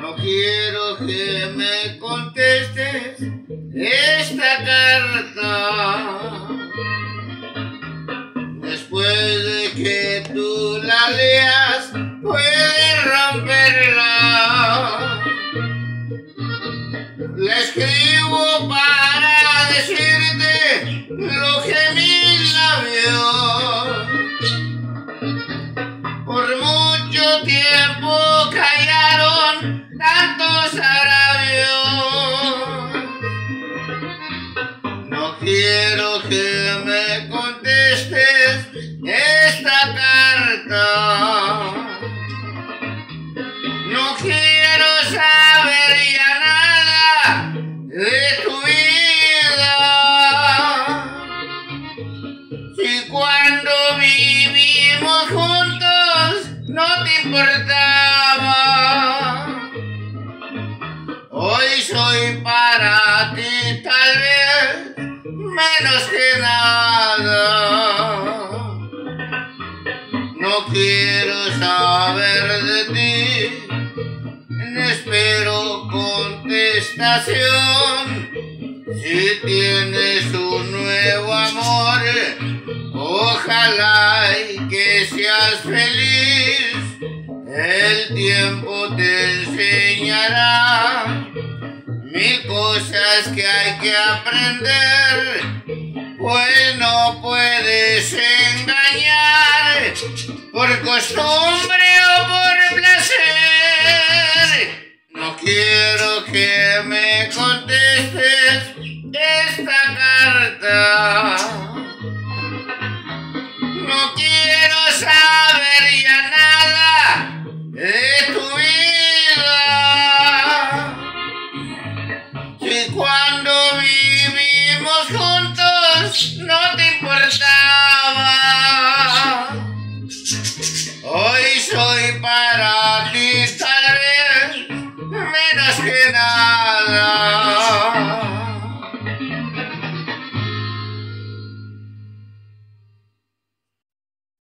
No quiero que me contestes esta carta. Después de que tú la leas, escribo para decirte lo que mis labios por mucho tiempo callaron tantos agravios. No quiero que me contestes esta carta. No quiero importaba. Hoy soy para ti tal vez menos que nada. No quiero saber de ti, no espero contestación. Si tienes un nuevo amor, ojalá que seas feliz. El tiempo te enseñará mil cosas que hay que aprender, pues no puedes engañar por costumbre o por placer. No quiero que me contestes esta carta. No quiero saber ya nada de tu vida. Que cuando vivimos juntos no te importaba. Hoy soy para ti tal menos que nada.